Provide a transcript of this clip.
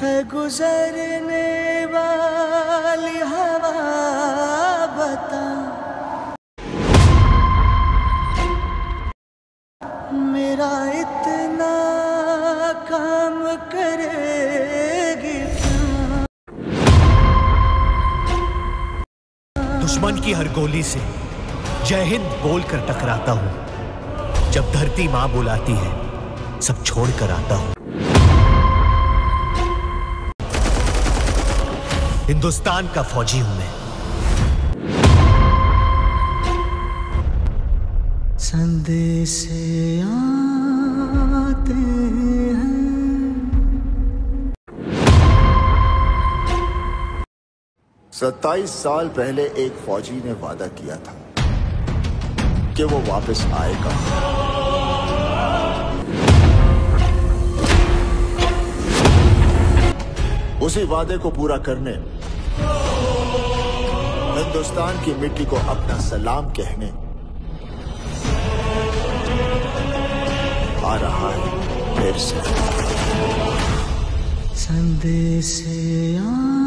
है गुजरने वाली हवा बता। मेरा इतना काम करेगी दुश्मन की हर गोली से जय हिंद बोलकर टकराता हूँ। जब धरती माँ बुलाती है, सब छोड़ कर आता हूँ। हिंदुस्तान का फौजी हूँ मैं। संदेश आते हैं। सत्ताईस साल पहले एक फौजी ने वादा किया था कि वो वापस आएगा। उसी वादे को पूरा करने हिंदुस्तान की मिट्टी को अपना सलाम कहने आ रहा है फिर से संदेश आ